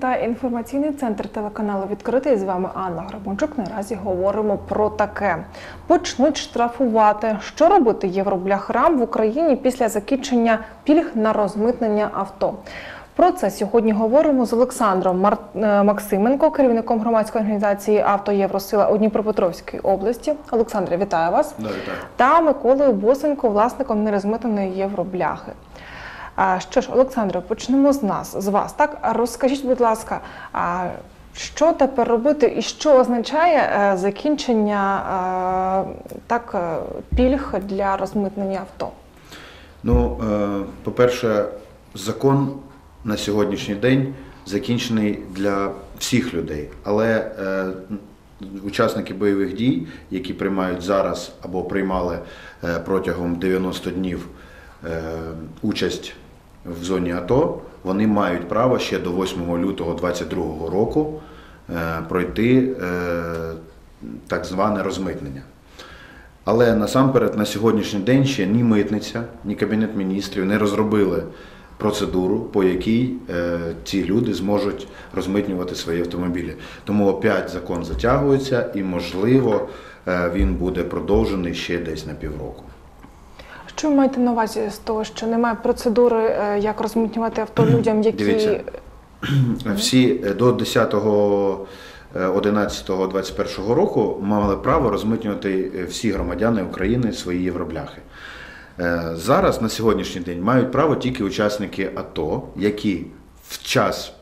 Вітає інформаційний центр телеканалу Відкритий. З вами Анна Грабунчук. Наразі говоримо про таке: почнуть штрафувати. Що робити євробляхрам в Україні після закінчення пільг на розмитнення авто? Про це сьогодні говоримо з Олександром Мар... е, Максименко, керівником громадської організації Авто Євросила у Дніпропетровській області. Олександре, вітаю вас. Да, вітаю. Та Миколою Босенко, власником нерозмитаної євробляхи. Що ж, Олександре, почнемо з нас, з вас. Так, розкажіть, будь ласка, що тепер робити і що означає е, закінчення так, е, пільг для розмитнення авто? Ну, е, по-перше, закон на сьогоднішній день закінчений для всіх людей, але учасники бойових дій, які приймають зараз або приймали протягом 90 днів участь в зоні АТО, вони мають право ще до 8 лютого 2022 року е, пройти е, так зване розмитнення. Але насамперед на сьогоднішній день ще ні митниця, ні кабінет міністрів не розробили процедуру, по якій е, ці люди зможуть розмитнювати свої автомобілі. Тому опять закон затягується і, можливо, він буде продовжений ще десь на півроку. Що ви маєте на увазі з того, що немає процедури, е, як розмитнювати авто людям, які Дивіться. Всі е, до 10 11-21 року мали право розмитнювати е, всі громадяни України свої євробляхи. Е, Зараз на сьогоднішній день мають право тільки учасники АТО, які в час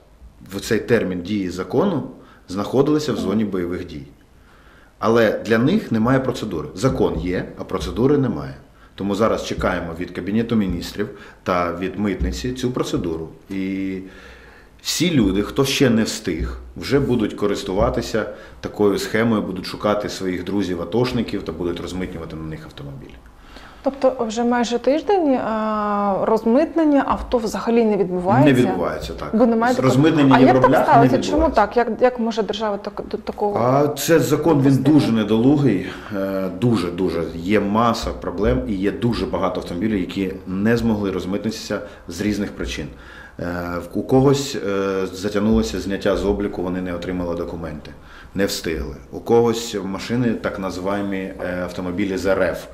в цей термін дії закону знаходилися в зоні бойових дій. Але для них немає процедури. Закон є, а процедури немає. Тому зараз чекаємо від Кабінету міністрів та від митниці цю процедуру. І всі люди, хто ще не встиг, вже будуть користуватися такою схемою, будуть шукати своїх друзів-атошників та будуть розмитнювати на них автомобілі. Тобто вже майже тиждень е, розмитнення авто взагалі не відбувається. Не відбувається так. Бо немає такого. Розмитнення а як так сталося? Чому так? Як, як може держава так, до такого? А це закон він дуже недолугий, е, дуже дуже є маса проблем і є дуже багато автомобілів, які не змогли розмитнитися з різних причин. Е, У когось затягнулося зняття з обліку, вони не отримали документи, не встигли. У когось машини так називаємо автомобілі з РФ.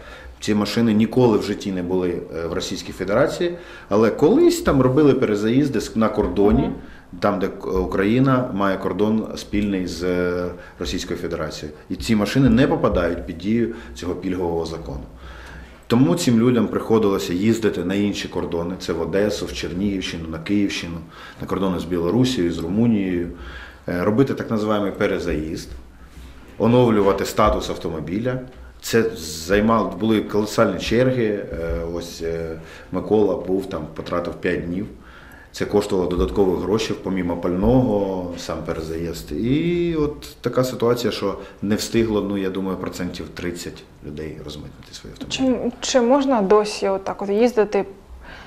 Ці машини ніколи в житті не були е, в Російській Федерації, але колись там робили перезаїзди на кордоні, там, де е, Україна має кордон спільний з е, Російською Федерацією. І ці машини не попадають під дію цього пільгового закону. Тому цим людям приходилося їздити на інші кордони: це в Одесу, в Чернігівщину, на Київщину, на кордони з Білорусією, з Румунією, робити так називаємо перезаїзд, оновлювати статус автомобіля. Це займало, були колосальні черги. Е, Ось е, Микола був там, потратив 5 днів. Це коштувало додаткових грошей, помімо пального, сам перезаїзд. І от така ситуація, що не встигло, ну я думаю, процентів 30 людей розмитнити свої автомобілі. Чи, чи можна досі отак от їздити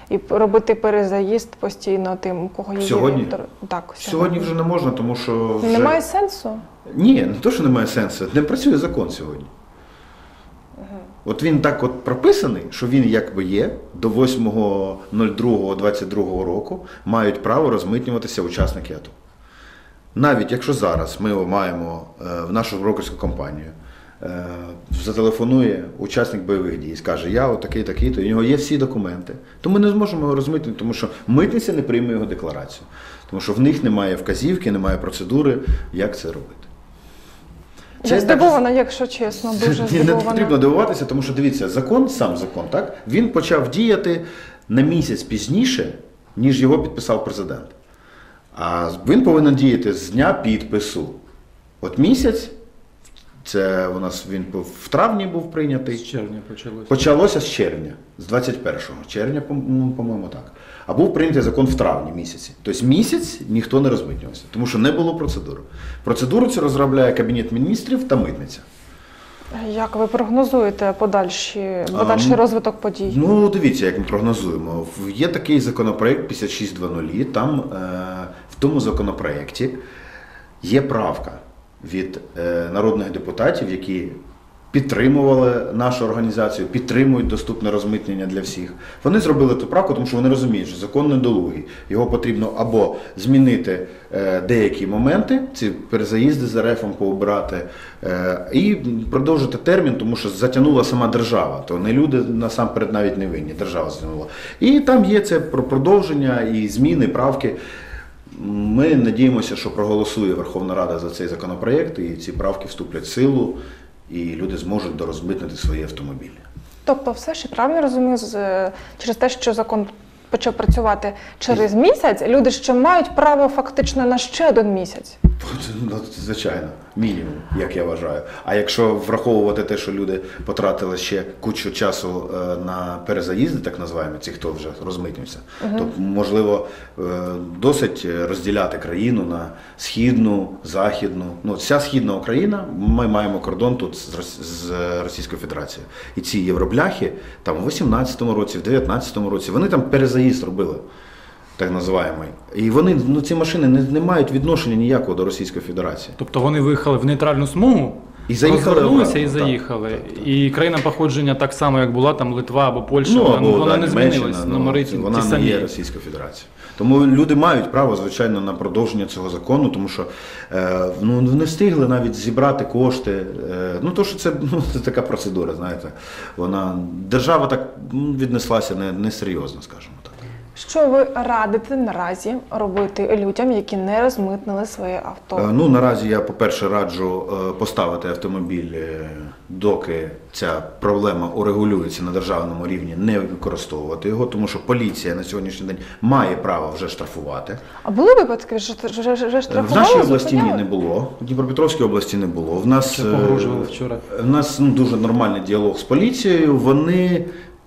і робити перезаїзд постійно тим, у кого є Сьогодні? Так, Сьогодні вже не можна, тому що вже... Немає сенсу? Ні, не то, що немає сенсу. Не працює закон сьогодні. От він так от прописаний, що він якби є до 8.02.22 року мають право розмитнюватися учасники АТО. Навіть якщо зараз ми маємо е, в нашу брокерську компанію, е, зателефонує учасник бойових дій скаже, я отакий, такий, то у нього є всі документи, то ми не зможемо його розмитнити, тому що митниця не прийме його декларацію. Тому що в них немає вказівки, немає процедури, як це робити. Я здивована, якщо чесно, дуже Ні, не здивована. потрібно дивуватися, тому що дивіться, закон, сам закон, так, він почав діяти на місяць пізніше, ніж його підписав президент. А він повинен діяти з дня підпису. От місяць, це у нас він був в травні був прийнятий. З червня почалося. Почалося з червня, з 21 червня, ну, по-моєму, так. А був прийнятий закон в травні місяці. Тобто місяць ніхто не розмитнювався, тому що не було процедури. Процедуру цю розробляє Кабінет міністрів та митниця. Як ви прогнозуєте подальші, подальший ну, розвиток подій? Ну, дивіться, як ми прогнозуємо. Є такий законопроект 56.00, там е, в тому законопроекті є правка від е, народних депутатів, які підтримували нашу організацію, підтримують доступне розмитнення для всіх. Вони зробили ту правку, тому що вони розуміють, що закон недолугий. Його потрібно або змінити е, деякі моменти, ці перезаїзди з РФом пообирати, е, і продовжити термін, тому що затягнула сама держава. То не люди насамперед навіть не винні, держава затягнула. І там є це про продовження і зміни, правки. Ми надіємося, що проголосує Верховна Рада за цей законопроект, і ці правки вступлять в силу, і люди зможуть дорозмитнити свої автомобілі. Тобто, все ж правильно розумію, з- через те, що закон почав працювати через місяць, люди ще мають право фактично на ще один місяць. Ну, Звичайно, мінімум, як я вважаю. А якщо враховувати те, що люди потратили ще кучу часу е, на перезаїзди, так називаємо, ці, хто вже розмитнився, то можливо е, досить розділяти країну на східну, західну. Ну, вся східна Україна, ми маємо кордон тут з Рос- з Російською Федерацією. І ці євробляхи там в 18-му році, в 19-му році, вони там перезаїзд робили так називаємо. І вони, ну ці машини не, не мають відношення ніякого до Російської Федерації. Тобто вони виїхали в нейтральну смугу, І заїхали розвернулися і заїхали. так, так. І країна походження так само, як була там Литва або Польща, Ну, або вона да, не змінилась. ну, Номери ті, вона ті не є Російською Федерацією. Тому люди мають право, звичайно, на продовження цього закону, тому що е, ну, не встигли навіть зібрати кошти. Е, ну, то, що це, ну, це така процедура, знаєте. Вона, держава так ну, віднеслася не- несерйозно, скажімо так. Що ви радите наразі робити людям, які не розмитнили своє авто? Е, Ну, наразі я, по-перше, раджу е, поставити автомобіль, е, доки ця проблема урегулюється на державному рівні, не використовувати його, тому що поліція на сьогоднішній день має право вже штрафувати. А були випадки, що вже, вже, вже Е, В нашій області ні, не було. В Дніпропетровській області не було. В нас, погрожували вчора. в нас ну, дуже нормальний діалог з поліцією. Вони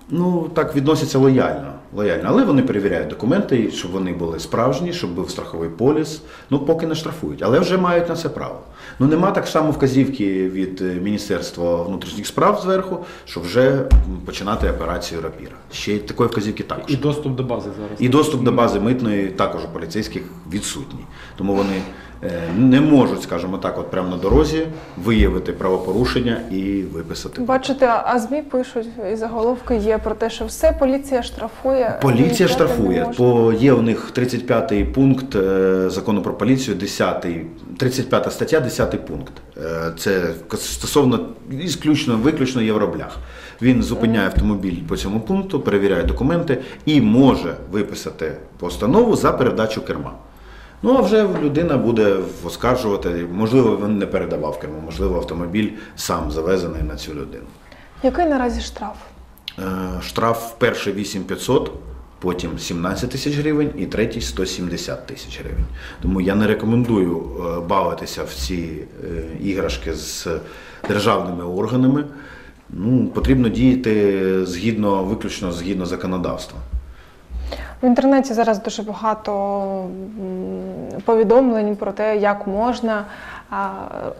ну, так відносяться лояльно. Лояльно. Але вони перевіряють документи, щоб вони були справжні, щоб був страховий поліс. Ну, поки не штрафують, але вже мають на це право. Ну, нема так само вказівки від е, Міністерства внутрішніх справ зверху, що вже починати операцію рапіра. Ще й такої вказівки також. І доступ до бази зараз. І доступ до бази митної також у поліцейських відсутній. Тому вони не можуть, скажімо так, от прямо на дорозі виявити правопорушення і виписати. Бачите, а ЗМІ пишуть і заголовки є про те, що все поліція штрафує. Поліція штрафує, бо є у них 35-й пункт е, закону про поліцію, 10-й, 35 стаття, 10 пункт. Е, Це стосовно ісключно, виключно євроблях. Він зупиняє автомобіль по цьому пункту, перевіряє документи і може виписати постанову за передачу керма. Ну а вже людина буде оскаржувати, можливо, він не передавав кермо, можливо, автомобіль сам завезений на цю людину. Який наразі штраф? Е, Штраф перший 8500, потім 17 тисяч гривень і третій 170 тисяч гривень. Тому я не рекомендую е, бавитися в ці е, іграшки з державними органами. Ну, потрібно діяти згідно, виключно згідно законодавства. В інтернеті зараз дуже багато повідомлень про те, як можна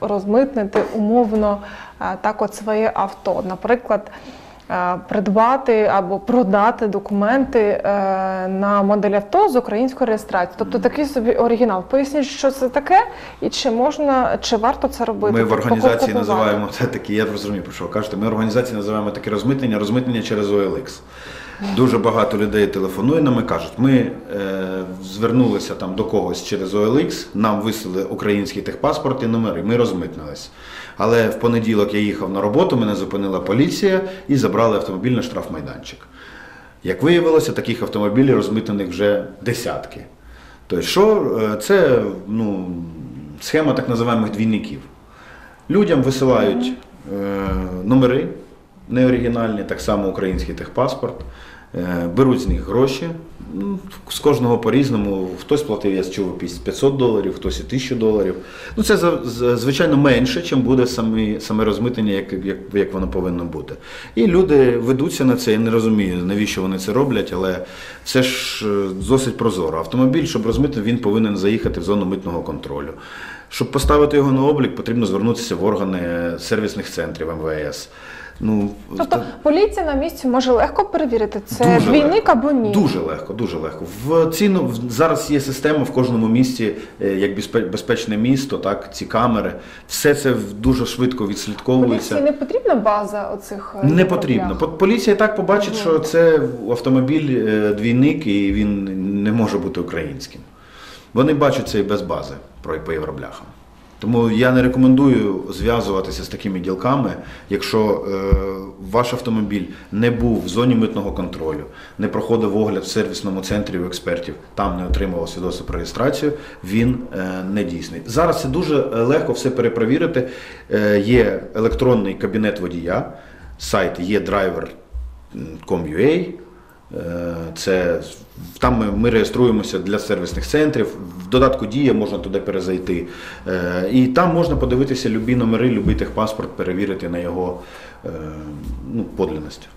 розмитнити умовно так от своє авто. Наприклад, придбати або продати документи е, на модель авто з українською реєстрацією. Тобто такий собі оригінал. Поясніть, що це таке, і чи можна, чи варто це робити? Ми в Тобто організації називаємо це такі, я розумію, про що кажете. Ми в організації називаємо таке розмитнення, розмитнення через OLX. Дуже багато людей телефонує нам і кажуть, ми е, звернулися там до когось через OLX, нам вислали український техпаспорт і номери, ми розмитнились. Але в понеділок я їхав на роботу, мене зупинила поліція і забрали автомобіль на штрафмайданчик. Як виявилося, таких автомобілів розмитнених вже десятки. Тобто, що е, це ну, схема так називаємих двійників. Людям висилають е, номери неоригінальні, так само український техпаспорт, е, беруть з них гроші. Ну, З кожного по-різному. Хтось платив, я чув, 500 доларів, хтось і 1000 доларів. Ну, це звичайно менше, чим буде самі, саме розмитнення, як, як, як воно повинно бути. І люди ведуться на це. Я не розумію, навіщо вони це роблять, але це ж е, досить прозоро. Автомобіль, щоб розмити, він повинен заїхати в зону митного контролю. Щоб поставити його на облік, потрібно звернутися в органи сервісних центрів МВС. Ну, Тобто та- поліція на місці може легко перевірити, це Дуже двійник легко. або ні. Дуже легко, дуже легко. В ціну в- зараз є система в кожному місті, е, як безпечне місто, так ці камери. Все це дуже швидко відслідковується. Поліції не потрібна база оцих е, Не потрібно. Поліція і так побачить, що це автомобіль е, двійник і він не може бути українським. Вони бачать це і без бази по євробляхам. Тому я не рекомендую зв'язуватися з такими ділками, якщо е, ваш автомобіль не був в зоні митного контролю, не проходив огляд в сервісному центрі у експертів, там не отримував свідоцтво про реєстрацію, він е, не дійсний. Зараз це дуже е, легко все перепровірити. Є електронний кабінет водія, сайт є driver.com.ua, Це там ми, ми реєструємося для сервісних центрів. В додатку дія можна туди перезайти. Е, І там можна подивитися любі номери, любий техпаспорт, перевірити на його е, ну, подлинність.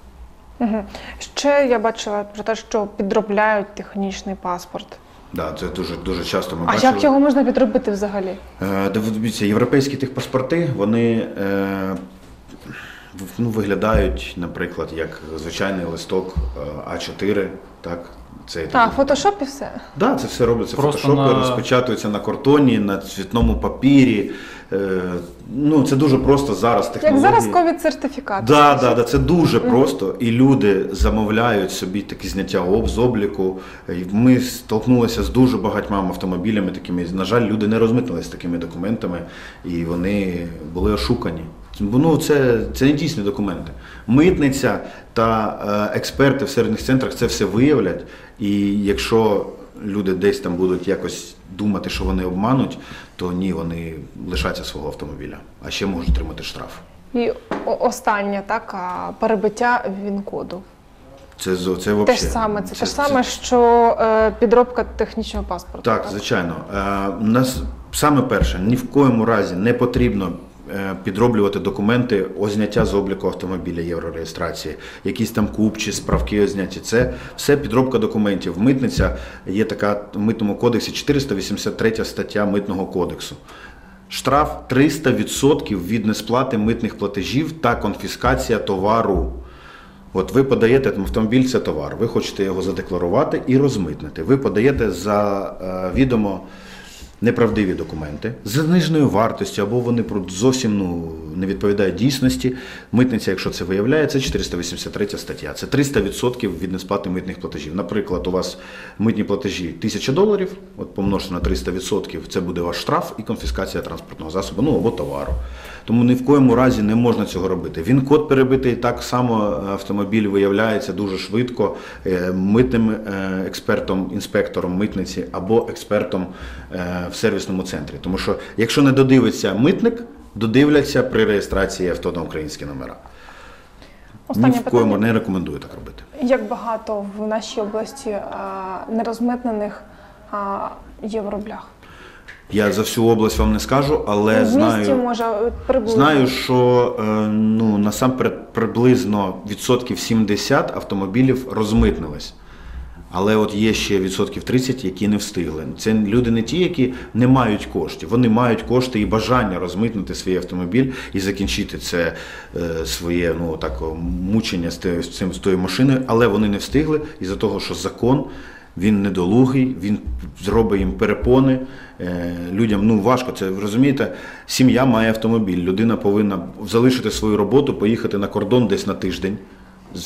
Угу. Ще я бачила про те, що підробляють технічний паспорт. Да, це дуже дуже часто ми А бачили. як його можна підробити взагалі? Е, Дивіться, європейські техпаспорти, вони е, ну, виглядають, наприклад, як звичайний листок е, А4. Так, це А, фотошоп і все. Да, це все робиться Просто фотошопі, на- розпечатується на картоні, на цвітному папірі. Е, ну, це дуже просто зараз Як зараз ковід сертифікат. Да, да, да, це дуже просто. І люди замовляють собі такі зняття об з обліку. Ми столкнулися з дуже багатьма автомобілями такими. На жаль, люди не розмитнилися з такими документами, і вони були ошукані. Бо, Ну, це, це не дійсні документи. Митниця та е, експерти в середніх центрах це все виявлять. І якщо люди десь там будуть якось думати, що вони обмануть, то ні, вони лишаться свого автомобіля, а ще можуть отримати штраф. І о- останнє, так, перебиття він-коду. Це, це вообще, Те ж саме, це, те ж саме, що е, підробка технічного паспорту. Так, звичайно. Е, нас саме перше, ні в коєму разі не потрібно підроблювати документи зняття з обліку автомобіля єврореєстрації, якісь там купчі, справки о знятті. Це все підробка документів. Митниця є така в митному кодексі 483 стаття митного кодексу. Штраф 300% від несплати митних платежів та конфіскація товару. От ви подаєте автомобіль, це товар, ви хочете його задекларувати і розмитнити. Ви подаєте за е, відомо неправдиві документи з зниженою вартістю, або вони зовсім ну, не відповідають дійсності. Митниця, якщо це виявляє, це 483 стаття. Це 300% від несплати митних платежів. Наприклад, у вас митні платежі 1000 доларів, от помножено на 300%, це буде ваш штраф і конфіскація транспортного засобу, ну або товару. Тому ні в коєму разі не можна цього робити. Він код перебитий так само автомобіль виявляється дуже швидко е, митним е, експертом, інспектором митниці або експертом е, в сервісному центрі. Тому що якщо не додивиться митник, додивляться при реєстрації авто на українські номера. Останнє Ні в коєму не рекомендую так робити. Як багато в нашій області нерозмитнених євроблях? Я за всю область вам не скажу, але в знаю. може приблизно. Знаю, що е, ну, насамперед приблизно відсотків 70 автомобілів розмитнились. Але от є ще відсотків 30, які не встигли. Це люди не ті, які не мають коштів. Вони мають кошти і бажання розмитнити свій автомобіль і закінчити це е, своє ну, так, мучення з цим з тою машиною, але вони не встигли із-за того, що закон він недолугий, він зробить їм перепони. Е, людям ну важко це розумієте. Сім'я має автомобіль. Людина повинна залишити свою роботу, поїхати на кордон десь на тиждень.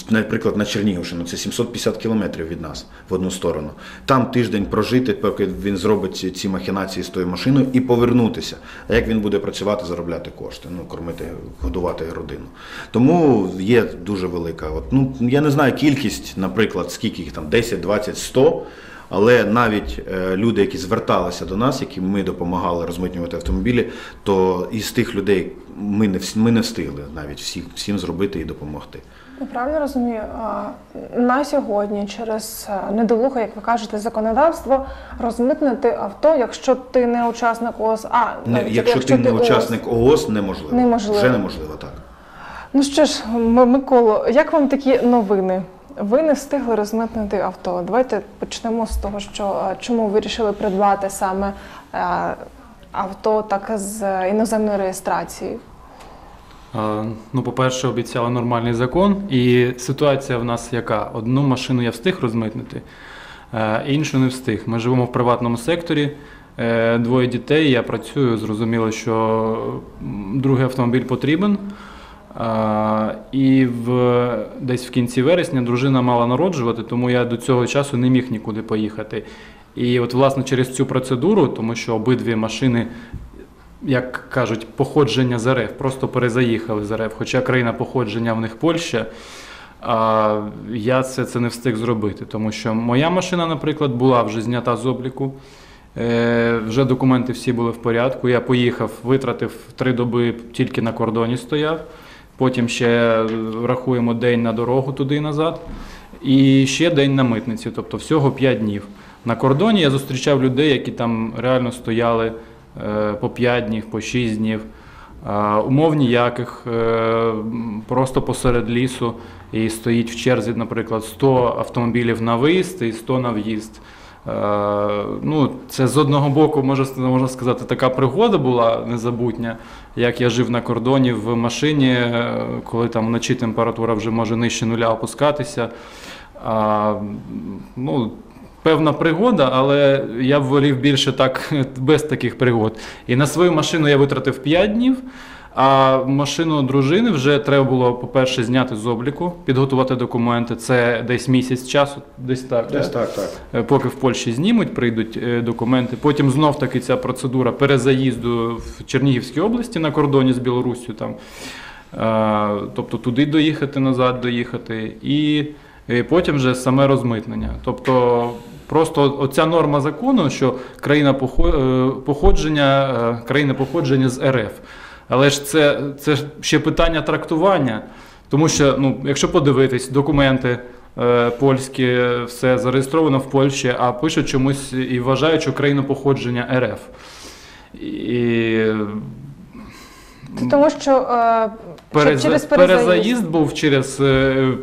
Наприклад, на Чернігівщину, це 750 кілометрів від нас в одну сторону. Там тиждень прожити, поки він зробить ці, ці махінації з тою машиною і повернутися. А як він буде працювати, заробляти кошти, ну кормити, годувати родину. Тому є дуже велика. От, ну я не знаю кількість, наприклад, скільки їх там 10, 20, 100. Але навіть е, люди, які зверталися до нас, які ми допомагали розмитнювати автомобілі, то із тих людей ми не ми не встигли навіть всіх всім зробити і допомогти. Я правильно розумію, на сьогодні через е, недолуге, як ви кажете, законодавство розмитнити авто, якщо ти не учасник ООС, а Не, навіть якщо, ти не ООС. учасник ООС, неможливо. Неможливо. Вже неможливо так. Ну що ж, Миколо, як вам такі новини? Ви не встигли розмитнити авто. Давайте почнемо з того, що е, чому ви вирішили придбати саме е, авто так з іноземною реєстрацією. Е, Ну, по-перше, обіцяли нормальний закон. І ситуація в нас яка? Одну машину я встиг розмитнити, е, іншу не встиг. Ми живемо в приватному секторі, е, двоє дітей, я працюю, зрозуміло, що другий автомобіль потрібен. І в, десь в кінці вересня дружина мала народжувати, тому я до цього часу не міг нікуди поїхати. І от, власне, через цю процедуру, тому що обидві машини, як кажуть, походження з РФ, просто перезаїхали з РФ, хоча країна походження в них Польща. А я це, це не встиг зробити, тому що моя машина, наприклад, була вже знята з обліку. Е, вже документи всі були в порядку. Я поїхав, витратив три доби тільки на кордоні стояв. Потім ще рахуємо день на дорогу туди і назад. І ще день на митниці, тобто всього 5 днів. На кордоні я зустрічав людей, які там реально стояли по 5 днів, по 6 днів. Умов ніяких, е, просто посеред лісу і стоїть в черзі, наприклад, 100 автомобілів на виїзд і 100 на в'їзд. Е, Ну, це з одного боку, можна, сказати, така пригода була незабутня, як я жив на кордоні в машині, е, коли там вночі температура вже може нижче нуля опускатися. А, ну, певна пригода, але я б волів більше так без таких пригод. І на свою машину я витратив 5 днів. А машину дружини вже треба було, по-перше, зняти з обліку, підготувати документи. Це десь місяць часу, десь так. Десь так, так. Е, Поки в Польщі знімуть, прийдуть е, документи. Потім знов таки ця процедура перезаїзду в Чернігівській області на кордоні з Білоруссю. Там. Е, Тобто туди доїхати, назад доїхати. І потім вже саме розмитнення. Тобто просто оця норма закону, що країна е, походження, е, країна походження з РФ. Але ж це, це ще питання трактування. Тому що, ну, якщо подивитись, документи е, польські, все зареєстровано в Польщі, а пишуть чомусь і вважають, що країна походження РФ. І Це тому, що е, перез... через перезаїзд. перезаїзд був через, е,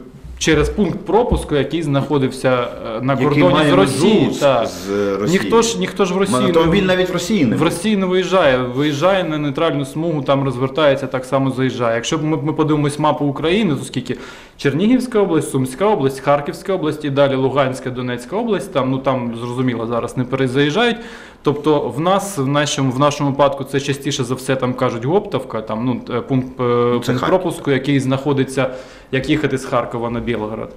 через пункт пропуску, який знаходився е, на Який кордоні має з Росії. так. з Росією. Ніхто ж, ніхто ж в Росії Автомобіль не... навіть в Росії не В Росії не виїжджає, виїжджає на нейтральну смугу, там розвертається, так само заїжджає. Якщо б ми, ми подивимось мапу України, то скільки Чернігівська область, Сумська область, Харківська область і далі Луганська, Донецька область, там, ну там зрозуміло, зараз не перезаїжджають. Тобто в нас, в нашому, в нашому випадку, це частіше за все там кажуть Гоптовка, там ну, е, пункт, е, пункт пропуску, який знаходиться, як їхати з Харкова на Білгород.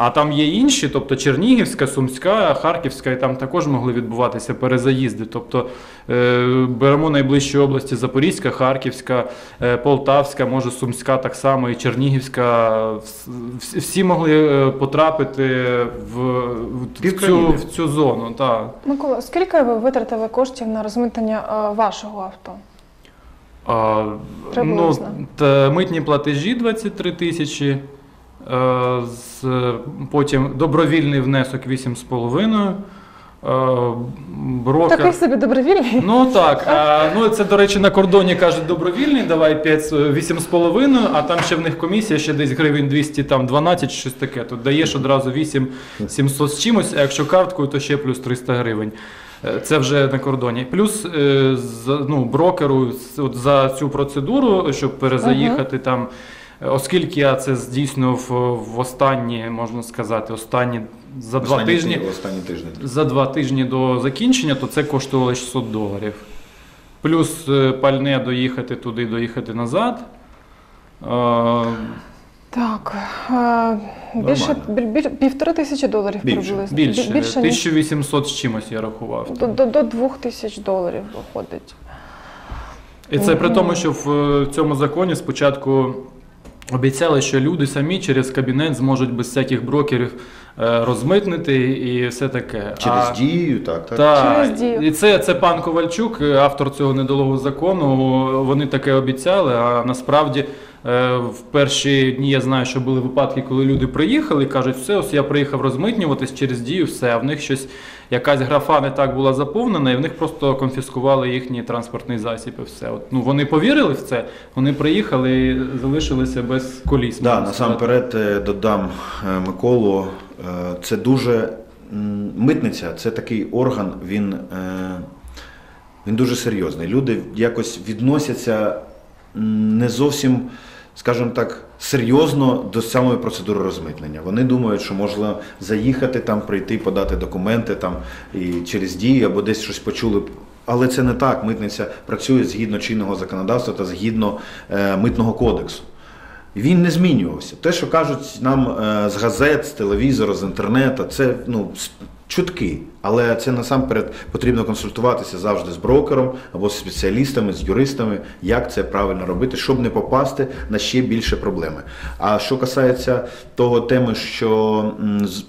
А там є інші, тобто Чернігівська, Сумська, Харківська, і там також могли відбуватися перезаїзди. Тобто е, беремо найближчі області Запорізька, Харківська, е, Полтавська, може Сумська так само, і Чернігівська. Вс- вс- Всі могли е, потрапити в, в, цю, в цю зону. Так. Микола, скільки ви витратили коштів на розмитнення е, вашого авто? А, ну, та, митні платежі 23 тисячі. Е, Потім добровільний внесок 8,5. е, Брокер. Такий собі добровільний. Ну так, а, ну це, до речі, на кордоні кажуть добровільний, давай 5, 8,5, а там ще в них комісія, ще десь гривень 200, там 12, щось таке. Тут даєш одразу 8 700 з чимось, а якщо карткою, то ще плюс 300 гривень. Е, Це вже на кордоні. Плюс е, ну, брокеру от за цю процедуру, щоб перезаїхати там. Оскільки я це здійснював е, в останні, можна сказати, останні за два Останні тижні. Останні тижні. За два тижні до закінчення, то це коштувало 600 доларів. Плюс е, пальне доїхати туди, доїхати назад. Е, Так. Більше біль- півтори тисячі доларів Більше, приблизно. Більше, Бі- більше ніж 1800 з чимось я рахував. до, до, до двох тисяч доларів виходить. І це при тому, що в цьому законі спочатку обіцяли, що люди самі через кабінет зможуть без всяких брокерів е, розмитнити і все таке. Через А- дію, так, так. Так, Через дію. і це, це пан Ковальчук, е, автор цього недолугого закону. Вони таке обіцяли. А насправді е, в перші дні я знаю, що були випадки, коли люди приїхали і кажуть, все, ось я приїхав розмитнюватись через дію, все. А в них щось якась графа не так була заповнена, і в них просто конфіскували їхній транспортний засіб. І все. От, ну, вони повірили в це, вони приїхали і залишилися без коліс. Да, насамперед е, додам е, Миколу. е, Це дуже митниця, це такий орган, він, він дуже серйозний. Люди якось відносяться не зовсім скажімо так, серйозно до самої процедури розмитнення. Вони думають, що можна заїхати там, прийти, подати документи там і через дію або десь щось почули. Але це не так. Митниця працює згідно чинного законодавства та згідно е, митного кодексу. Він не змінювався. Те, що кажуть нам е, з газет, з телевізора, з інтернету, це ну, чутки. Але це насамперед потрібно консультуватися завжди з брокером або з спеціалістами, з юристами, як це правильно робити, щоб не попасти на ще більше проблеми. А що касається того теми, що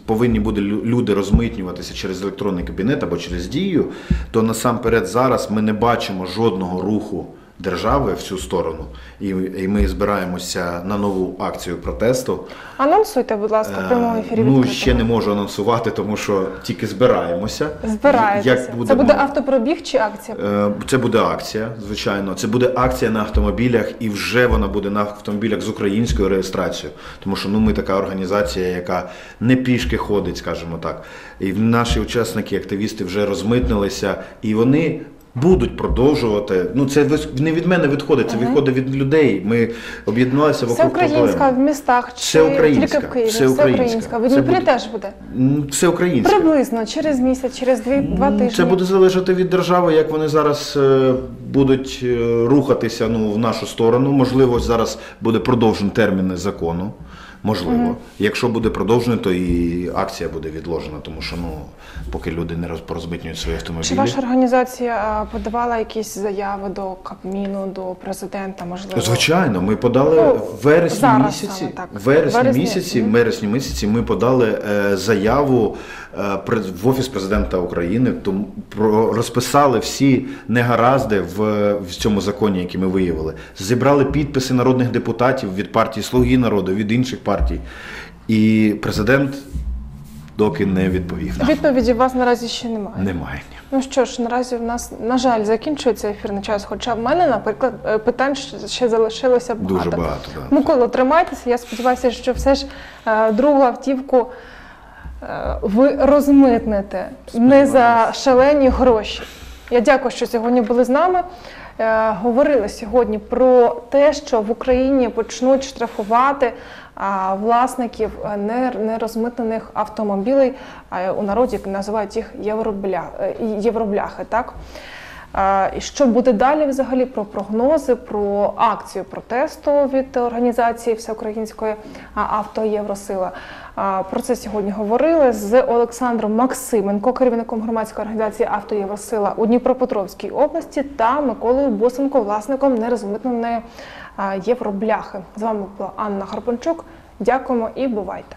повинні лю- люди розмитнюватися через електронний кабінет або через дію, то насамперед зараз ми не бачимо жодного руху держави в цю сторону, і, і ми збираємося на нову акцію протесту. Анонсуйте, будь ласка, в прямому ефірі. Е, Ну ще не можу анонсувати, тому що тільки збираємося. Збираєтеся. Як Це буде автопробіг чи акція? Е, Це буде акція, звичайно. Це буде акція на автомобілях, і вже вона буде на автомобілях з українською реєстрацією. Тому що ну ми така організація, яка не пішки ходить, скажімо так. І наші учасники, активісти вже розмитнилися, і вони. Будуть продовжувати. Ну це не від мене відходить, це Ага. відходить від людей. Ми об'єдналися Все вокруг українська проблеми. в містах чи Все українська, тільки в Києві? все українська. В Дніпрі буде- теж буде. Все українське. Приблизно через місяць, через дві два тижні. Це буде залежати від держави, як вони зараз е, будуть е, рухатися ну, в нашу сторону. Можливо, зараз буде продовжений термін закону. Можливо. Якщо буде продовжено, то і акція буде відложена, тому що ну, поки люди не роз- порозмитнюють свої автомобілі. Чи ваша організація подавала якісь заяви до Кабміну, до президента, можливо? Звичайно, ми подали Ну, вересні місяці. саме так. Вересні, Вересні, місяці, вересні місяці ми подали е, заяву в офіс президента України. Тому розписали всі негаразди в, в цьому законі, які ми виявили. Зібрали підписи народних депутатів від партії Слуги народу, від інших партій. І президент доки не відповів. нам. Відповіді у вас наразі ще немає. Немає. Ну що ж, наразі в нас, на жаль, закінчується ефірний час. Хоча в мене, наприклад, е, питань ще- залишилося багато. Дуже багато. Да. Микола, тримайтеся. Я сподіваюся, що все ж е, другу автівку е, ви розмитнете не за шалені гроші. Я дякую, що сьогодні були з нами. Е, Говорили сьогодні про те, що в Україні почнуть штрафувати власників е, не- нерозмитнених автомобілей, у народі називають їх євробля, е, євробляхи. Так? І що буде далі взагалі про прогнози, про акцію протесту від організації Всеукраїнської а, авто Євросила. Про це сьогодні говорили з Олександром Максименко, керівником громадської організації Авто Євросила у Дніпропетровській області, та Миколою Босенко, власником нерозмитненої євробляхи. З вами була Анна Гарпанчук. Дякуємо і бувайте.